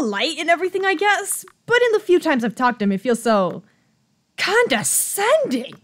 polite and everything, I guess, but in the few times I've talked to him, it feels so condescending.